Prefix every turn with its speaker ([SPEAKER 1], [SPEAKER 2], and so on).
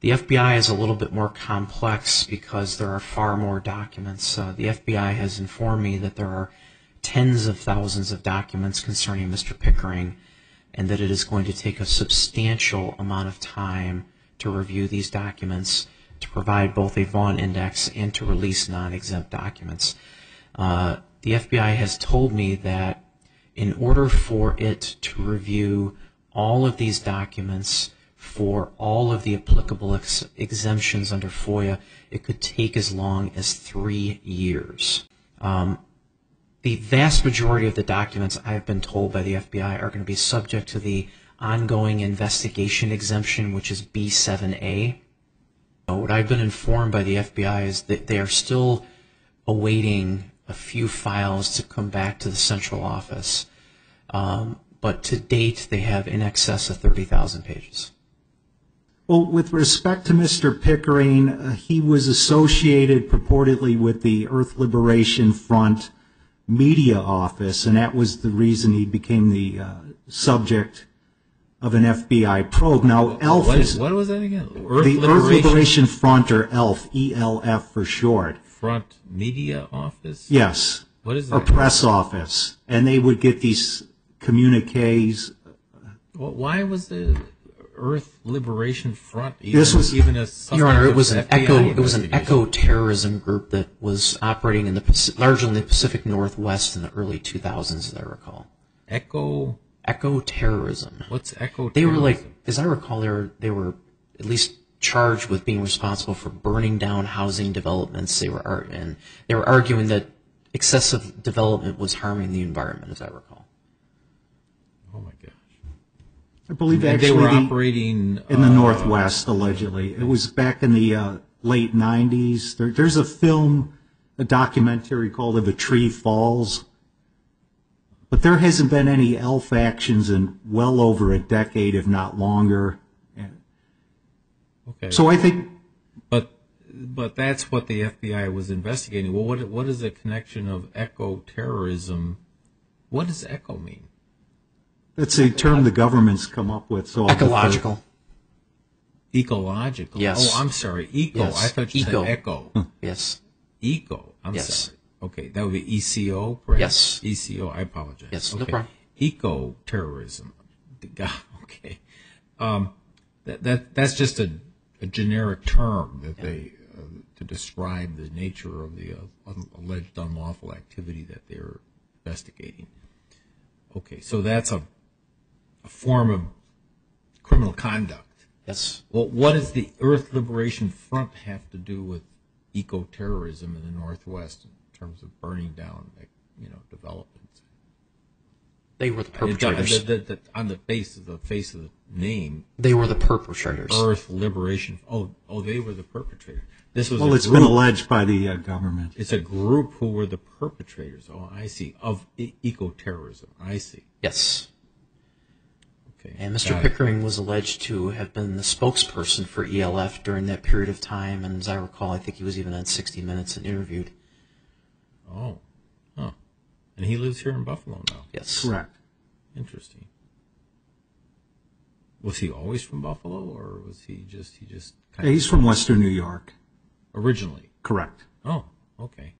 [SPEAKER 1] The FBI is a little bit more complex because there are far more documents. Uh, the FBI has informed me that there are tens of thousands of documents concerning Mr. Pickering and that it is going to take a substantial amount of time to review these documents, to provide both a Vaughn Index and to release non-exempt documents. Uh, the FBI has told me that in order for it to review all of these documents for all of the applicable exemptions under FOIA, it could take as long as three years. Um, the vast majority of the documents, I have been told by the FBI, are going to be subject to the ongoing investigation exemption, which is B7A. What I've been informed by the FBI is that they are still awaiting a few files to come back to the central office. Um, but to date, they have in excess of 30,000 pages.
[SPEAKER 2] Well, with respect to Mr. Pickering, uh, he was associated purportedly with the Earth Liberation Front media office, and that was the reason he became the uh, subject of an FBI probe. Now, ELF is...
[SPEAKER 3] What was that again?
[SPEAKER 2] The Earth Liberation Front, or ELF, E-L-F for short.
[SPEAKER 3] Front media office?
[SPEAKER 2] Yes.
[SPEAKER 3] What is that?
[SPEAKER 2] A press office. And they would get these communiques.
[SPEAKER 3] Why was the Earth Liberation Front even a subject of FBI investigation?
[SPEAKER 1] Your Honor, it was an eco-terrorism group that was operating in the largely in the Pacific Northwest in the early 2000s, as I recall.
[SPEAKER 3] Eco?
[SPEAKER 1] Eco-terrorism.
[SPEAKER 3] What's eco-terrorism?
[SPEAKER 1] They were like, as I recall, they were at least charged with being responsible for burning down housing developments. They were and they were arguing that excessive development was harming the environment, as I recall.
[SPEAKER 2] I believe
[SPEAKER 3] They were operating
[SPEAKER 2] in the uh, Northwest, allegedly. It was back in the uh, late 90s. There's a film, a documentary called If a Tree Falls. But there hasn't been any ELF actions in well over a decade, if not longer.
[SPEAKER 3] Okay.
[SPEAKER 2] So I think...
[SPEAKER 3] But but that's what the FBI was investigating. Well, what, what is the connection of eco-terrorism? What does eco mean?
[SPEAKER 2] It's a term the government's come up with.
[SPEAKER 1] So Ecological.
[SPEAKER 3] Ecological?
[SPEAKER 1] Yes.
[SPEAKER 3] Oh, I'm sorry. Eco. I thought you said eco.
[SPEAKER 1] Yes.
[SPEAKER 3] Eco. I'm
[SPEAKER 1] Yes.
[SPEAKER 3] sorry. Okay. That would be ECO, perhaps?
[SPEAKER 1] Yes.
[SPEAKER 3] ECO. I apologize.
[SPEAKER 1] Yes, no problem.
[SPEAKER 3] Eco-terrorism. Okay. Um, that's just a generic term that they uh, to describe the nature of the uh, alleged unlawful activity that they're investigating. Okay. So that's a form of criminal conduct.
[SPEAKER 1] Yes.
[SPEAKER 3] Well, what does the Earth Liberation Front have to do with eco-terrorism in the Northwest in terms of burning down you know developments?
[SPEAKER 1] They were the perpetrators.
[SPEAKER 3] On the face of the name.
[SPEAKER 1] They were the perpetrators.
[SPEAKER 3] Earth Liberation. Oh, oh they were the perpetrators.
[SPEAKER 2] This was Well, it's been alleged by the uh, government.
[SPEAKER 3] It's a group who were the perpetrators. Oh, I see. Of eco-terrorism. I see.
[SPEAKER 1] Yes.
[SPEAKER 3] Okay.
[SPEAKER 1] And Mr. Pickering was alleged to have been the spokesperson for ELF during that period of time. And as I recall, I think he was even on 60 Minutes and interviewed. Oh.
[SPEAKER 3] Oh. And he lives here in Buffalo now?
[SPEAKER 1] Yes.
[SPEAKER 2] Correct.
[SPEAKER 3] Interesting. Was he always from Buffalo or was he just kind of?
[SPEAKER 2] He's from Western New York.
[SPEAKER 3] Originally?
[SPEAKER 2] Correct.
[SPEAKER 3] Oh, okay.